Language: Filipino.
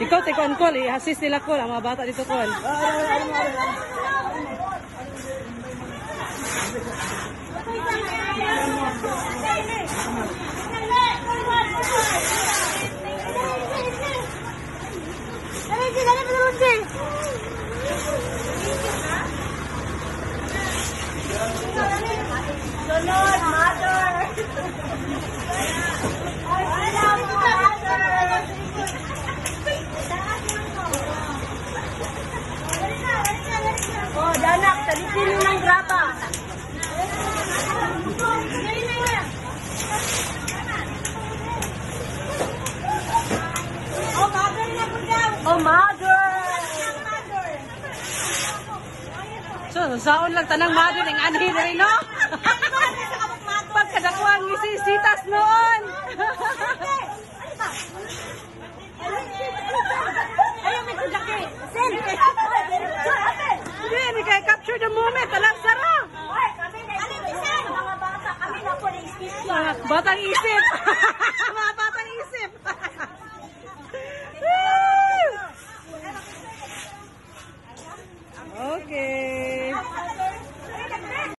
Ikaw te kon call, eh? i-assist nila call ang mga bata dito call. No, no. Oh, mother. So, saon lang tanang mother ng anhi na rin, no? Pagkadakuan ni sisitas noon. Ayaw, may kudaki. Sen, Hindi, hindi kaya capture the moment. Alam, sara. Kami na, mga bata, kami na po na isip. Batang isip.